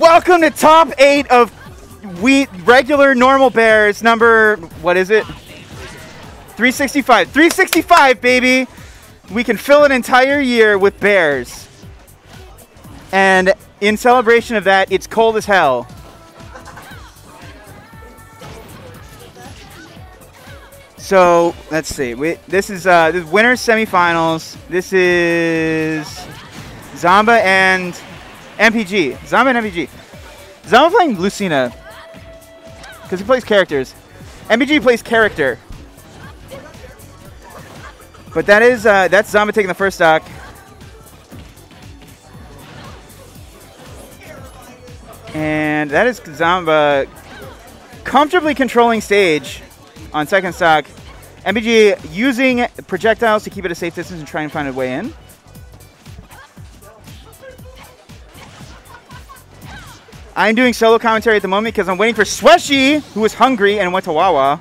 Welcome to top eight of we regular normal Bairs number what is it? 365 365 baby. We can fill an entire year with bears. And in celebration of that it's cold as hell. So let's see. We, this is uh this is winners semifinals. This is Zomba and mpg Zomba and mpg Zomba playing lucina because he plays characters. MPG plays character. But that is, uh, that's Zomba taking the first stock. And that is Zomba comfortably controlling stage on second stock. MPG using projectiles to keep it a safe distance and try and find a way in. I'm doing solo commentary at the moment because I'm waiting for Sweshy, who is hungry and went to Wawa.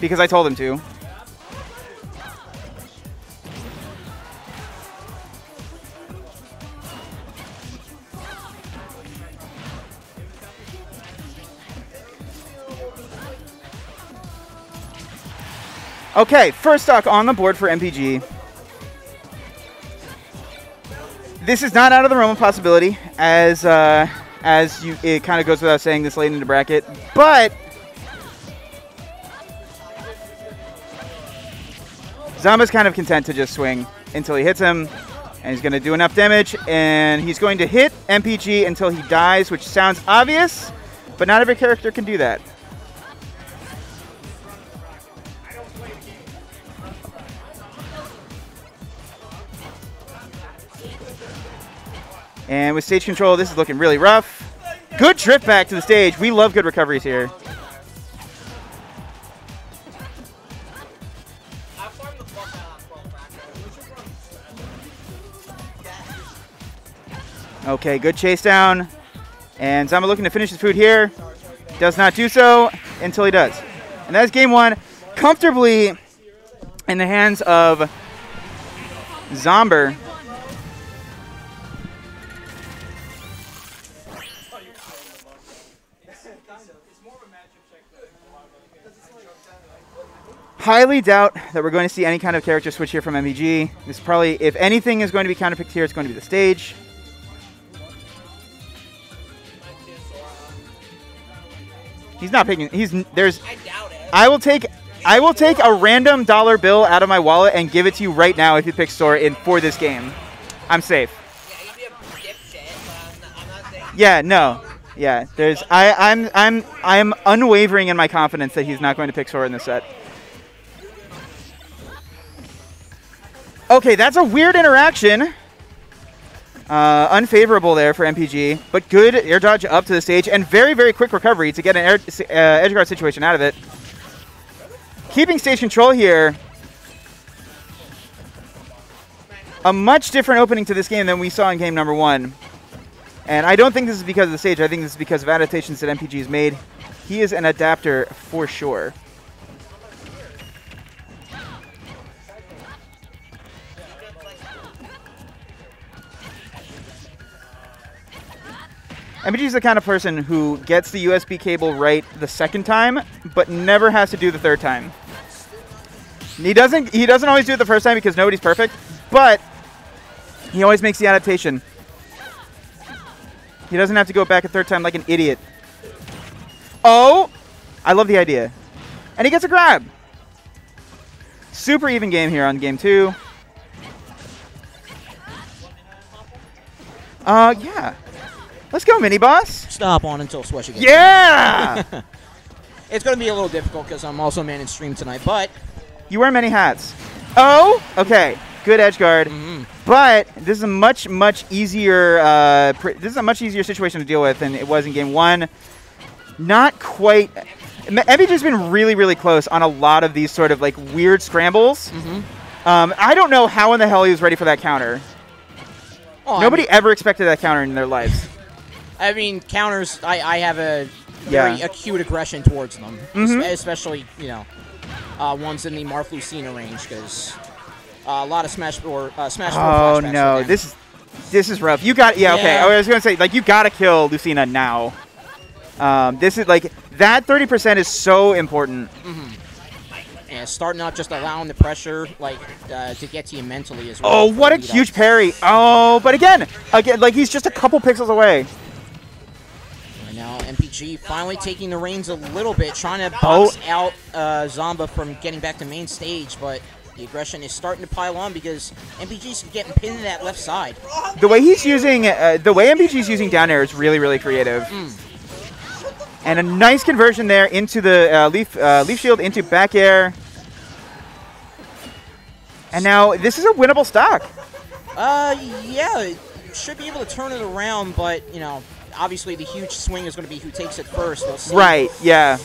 Because I told him to. Okay, first stock on the board for MPG. This is not out of the realm of possibility, as uh, as you it kind of goes without saying this late into bracket, but Zomba's kind of content to just swing until he hits him, and he's going to do enough damage, and he's going to hit MPG until he dies, which sounds obvious, but not every character can do that. And with stage control, this is looking really rough. Good trip back to the stage. We love good recoveries here. Okay, good chase down. And Zomba looking to finish his food here. Does not do so until he does. And that's game one, comfortably in the hands of Zomba. Highly doubt that we're going to see any kind of character switch here from MPG. This probably, if anything is going to be counterpicked here, it's going to be the stage. He's not picking. He's there's. I doubt it. I will take. I will take a random dollar bill out of my wallet and give it to you right now if you pick Sora in for this game. I'm safe. Yeah, no. Yeah, there's I I'm I'm I'm unwavering in my confidence that he's not going to pick Sora in this set. Okay, that's a weird interaction. Uh, unfavorable there for MPG, but good air dodge up to the stage and very, very quick recovery to get an air, uh, edge guard situation out of it. Keeping stage control here. A much different opening to this game than we saw in game number one. And I don't think this is because of the stage. I think this is because of adaptations that MPG has made. He is an adapter for sure. MPG is the kind of person who gets the USB cable right the second time, but never has to do the third time. He doesn't he doesn't always do it the first time because nobody's perfect, but he always makes the adaptation. He doesn't have to go back a third time like an idiot. Oh! I love the idea. And he gets a grab. Super even game here on game two. Uh, yeah. Let's go, mini boss. Stop on until Swesh gets Yeah! it's going to be a little difficult because I'm also manning stream tonight, but... You wear many hats. Oh, okay. Good edge guard. Mm -hmm. But this is a much, much easier... Uh, this is a much easier situation to deal with than it was in game one. Not quite... Has been really, really close on a lot of these sort of like weird scrambles. Mm -hmm. um, I don't know how in the hell he was ready for that counter. Oh, Nobody I mean, ever expected that counter in their lives. I mean, counters, I, I have a very yeah. acute aggression towards them, mm -hmm. especially, you know, uh, ones in the Marth Lucina range, because uh, a lot of Smash or uh, Smash Oh, no. This is This is rough. You got yeah. Okay. I was gonna say like you gotta kill Lucina now. Um, this is like that 30% is so important. And starting out just allowing the pressure, like, uh, to get to you mentally as well. Oh, what a huge parry! Oh, but again, again, like he's just a couple pixels away. Now MPG finally taking the reins a little bit, trying to Oh. box out uh, Zomba from getting back to main stage, but the aggression is starting to pile on because MPG's getting pinned to that left side. The way he's using, uh, the way MPG's using down air is really, really creative. And a nice conversion there into the uh, leaf uh, leaf shield into back air. And now this is a winnable stock. Uh, yeah, should be able to turn it around, but, you know, obviously the huge swing is going to be who takes it first. We'll see. Right? Yeah.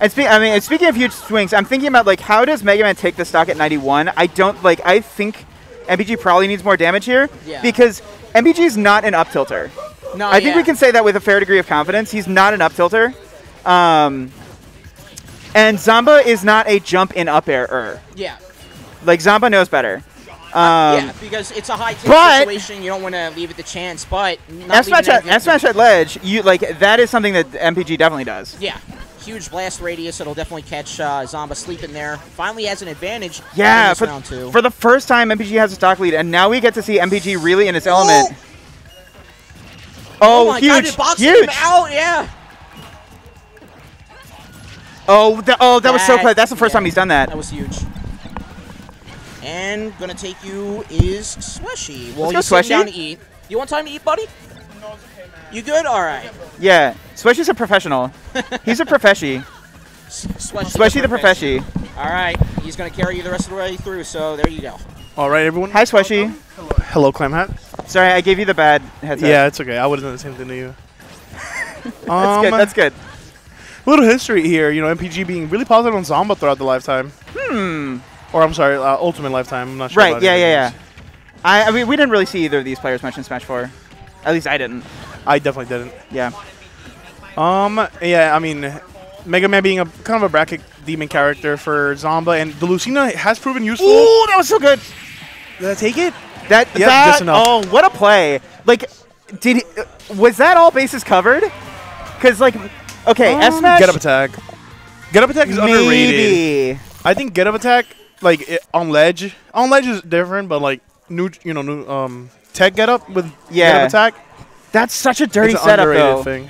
And spe- I mean, speaking of huge swings, I'm thinking about like how does Mega Man take the stock at 91? I don't like. I think MPG probably needs more damage here Yeah. because MPG is not an up tilter. No, I think yeah. we can say that with a fair degree of confidence. He's not an up tilter. Um, and Zomba is not a jump in up air. -er. Yeah. Like Zomba knows better. Um, yeah, because it's a high but- situation. You don't want to leave it the chance, but not smash at F smash at ledge. You like that is something that MPG definitely does. Yeah, huge blast radius. It'll definitely catch uh, Zomba sleeping there. Finally has an advantage. Yeah, for, round two. for the first time, MPG has a stock lead, and now we get to see MPG really in its element. Oh, my God! huge, It huge! him out. Yeah. Oh, th- oh, that, was so That- close. That's the first yeah, time he's done that. That was huge. And gonna take you is Sweshy. Well, Let's go, he's sitting down Sweshy. to eat. You want time to eat, buddy? No, it's okay, man. You good? All right. Yeah, Sweshy's a professional. He's a profeshy. Sweshy, Sweshy the profeshy. All right. He's gonna carry you the rest of the way through. So there you go. All right, everyone. Hi, Sweshy. Hello, Hello Clam Hat. Sorry, I gave you the bad headset. Yeah, it's okay. I would have done the same thing to you. that's um, good. That's good. A little history here. You know, MPG being really positive on Zomba throughout the lifetime. Hmm. Or I'm sorry, uh, Ultimate lifetime. I'm not sure. Right. Yeah. Yeah. anything Yeah. I, I mean, we didn't really see either of these players much in Smash 4. At least I didn't. I definitely didn't. Yeah. Um. Yeah. I mean, Mega Man being a kind of a bracket demon character for Zomba, and the Lucina has proven useful. Ooh, that was so good. Did I take it? That. Yep, that just enough. oh, what a play! Like, did he, was that all bases covered? Because like, okay, S Um, Smash. Get up attack. Get up attack is underrated. Maybe. I think get up attack, like it, on ledge, on ledge is different, but like new, you know, new um tech get up with Yeah. get up attack, That's such a dirty it's an setup, though. thing.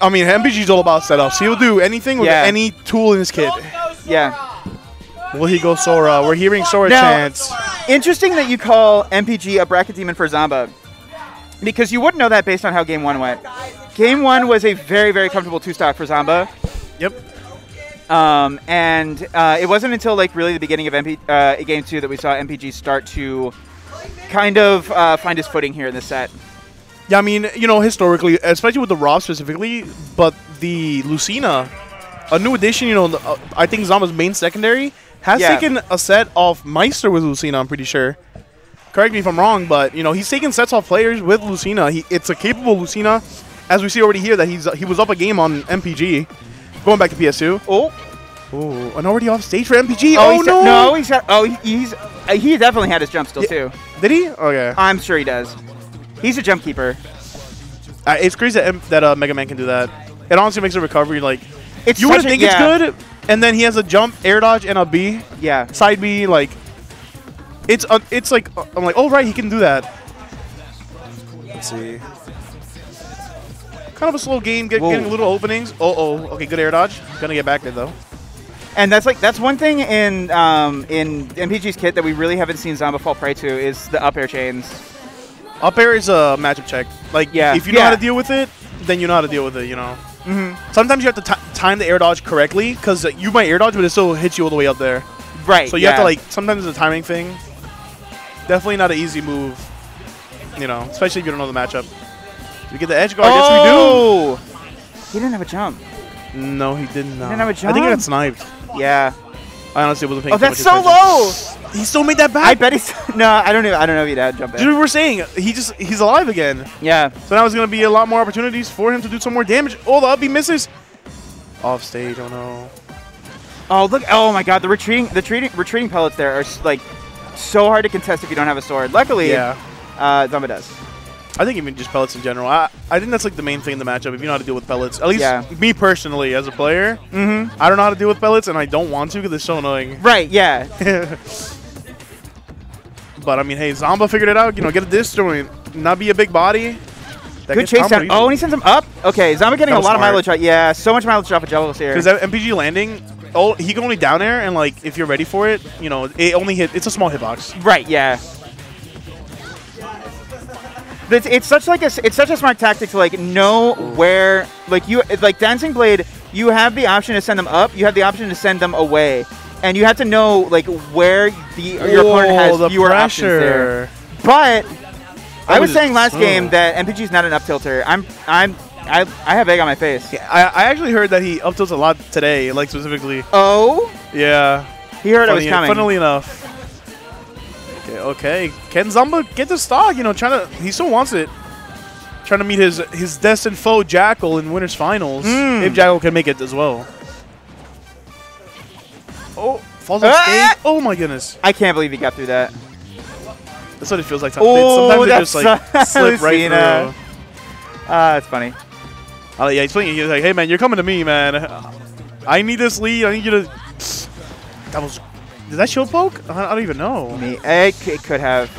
I mean, MPG's all about setups. He'll do anything with Yeah. any tool in his kit. Yeah. Will he go Sora? We're hearing Sora Now- chants. Interesting that you call MPG a bracket demon for Zomba, because you wouldn't know that based on how Game One went. Game One was a very, very comfortable two stock for Zomba. Yep. Um, and uh, it wasn't until like really the beginning of MP, uh, game two that we saw MPG start to kind of uh, find his footing here in this set. Yeah, I mean, you know, historically, especially with the Rob specifically, but the Lucina, a new addition, you know, the- uh, I think Zomba's main secondary has Yeah. taken a set off Maister with Lucina, I'm pretty sure. Correct me if I'm wrong, but, you know, he's taken sets off players with Lucina. He, it's a capable Lucina, as we see already here, that he's he was up a game on MPG. Going back to PS2. Oh, Ooh, and already off stage for MPG. oh, Oh, he's no! no, he's got, oh, he's uh, he definitely had his jump still Yeah. too. Did he? Okay. I'm sure he does. He's a jump keeper. Uh, it's crazy that, that uh, Mega Man can do that. It honestly makes a recovery, like, It's you wouldn't a- think yeah, it's good, and then he has a jump, air dodge, and a B, Yeah. side B. Like, it's uh, it's like uh, I'm like, oh right, he can do that. Let's see. Kind of a slow game, get, getting little openings. Oh oh, okay, good air dodge. Gonna get back there though. And that's like that's one thing in um, in MPG's kit that we really haven't seen Zomba fall prey to is the up air chains. Up air is a matchup check. Like, Yeah. if you know how to deal with it, then you know how to deal with it. You know. Mhm. Sometimes you have to ti time the air dodge correctly because you might air dodge, but it still hits you all the way up there. Right. So you have to like sometimes it's a timing thing. Definitely not an easy move. You know, especially if you don't know the matchup. We get the edge guard. Oh! Yes, we do. He didn't have a jump. Yes, we do. No, he did not. didn't have a I think he got sniped. Yeah. I honestly wasn't paying. Oh, that's so attention. low. He still made that back. I bet he's no. I don't even. I don't know if he'd had jump Dude, we're saying he just he's alive again. Yeah. So now there's gonna be a lot more opportunities for him to do some more damage. Oh, the up he misses. Off stage. Oh no. Oh look. Oh my God. The retreating the retreating retreating pellets there are like so hard to contest if you don't have a sword. Luckily, Yeah. uh, Zomba does. I think even just pellets in general. I, I think that's like the main thing in the matchup. If you know how to deal with pellets, at least Yeah. me personally as a player, Mm-hmm. I don't know how to deal with pellets, and I don't want to because it's so annoying. Right. Yeah. But I mean, hey, Zomba figured it out. You know, get a disjoint, not be a big body. That Good chase down. Oh, and he sends him up. Okay, Zomba getting a lot of smart. mileage. Off. Yeah, so much mileage off of Jellos here. Because that MPG landing, oh, he can only down air, and like if you're ready for it, you know, it only hit. It's a small hitbox. Right. Yeah. It's, it's such like a s- it's such a smart tactic to like know where like you like dancing blade you have the option to send them up you have the option to send them away and you have to know like where the your opponent has the fewer options there. pressure. But I was was- saying last ugh. game that MPG is not an up tilter. I'm I'm I I have egg on my face. Yeah, I, I actually heard that he up tilts a lot today, like specifically. Oh, Yeah. he heard I was Funny- coming. Funnily enough. Okay. Can Zomba get the stock? You know, trying to. He still wants it. Trying to meet his his destined foe Jackal in winners finals. Mm. If Jackal can make it as well. Oh, falls off Ah! stage. Oh my goodness. I can't believe he got through that. That's what it feels like. Sometimes they just like slip right through. Ah, it's funny. Uh, yeah, he's playing. He's like, "Hey man, you're coming to me, man. I need this lead. I need you to." That was. Did that shield poke? I don't even know. Me, it, could have.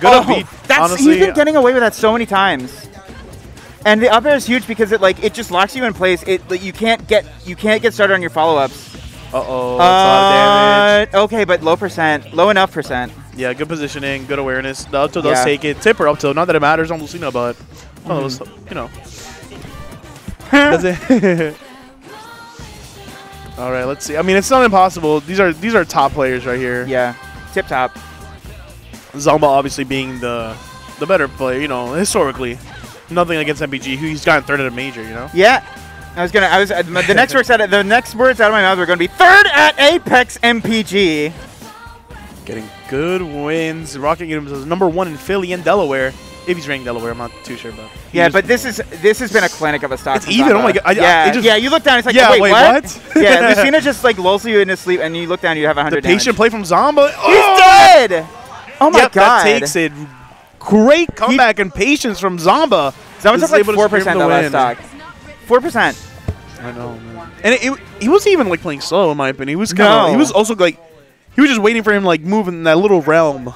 Good oh, up beat. That's honestly, he's been getting away with that so many times. And the up air is huge because it like it just locks you in place. It like, you can't get you can't get started on your follow ups. Uh oh, that's a lot of damage. Uh, okay, but low percent, low enough percent. Yeah, good positioning, good awareness. The up tilt does Yeah. take it. Tipper up tilt. Not that it matters on Lucina, but it was, Mm-hmm. you know. Does it? All right, let's see. I mean, it's not impossible. These are these are top players right here. Yeah, tip top. Zomba obviously being the the better player, you know, historically. Nothing against MPG, who he's gotten third at a major, you know. Yeah. I was gonna. I was uh, the next words out. Of, the next words out of my mouth were gonna be third at Apex MPG. Getting good wins, rocking him as number one in Philly and Delaware. If he's ranked Delaware, I'm not too sure, but Yeah, but this is this has been a clinic of a stock. It's even. Oh my God. I- I- yeah, just- yeah. You look down. It's like, Yeah, wait, wait, what? what? yeah, Lucina just like lulls you into sleep, and you look down. You have 100 the damage. patient play from Zomba. He's Oh! dead. Oh my yep, god. that takes it. Great comeback and patience from Zomba. This took like four percent the that last win. stock. Four percent. I know, man. And it, it, he wasn't even like playing slow, in my opinion. He was kind of. No. He was also like. He was just waiting for him like move in that little realm.